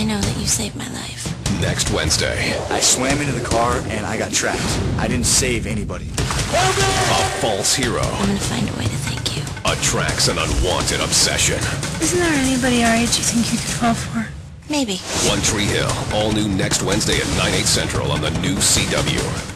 I know that you saved my life. Next Wednesday, I swam into the car and I got trapped. I didn't save anybody. a false hero I'm gonna find a way to thank you. attracts an unwanted obsession. Isn't there anybody our age you think you could fall for? Maybe. One Tree Hill, all new next Wednesday at 9, 8 central on the new CW.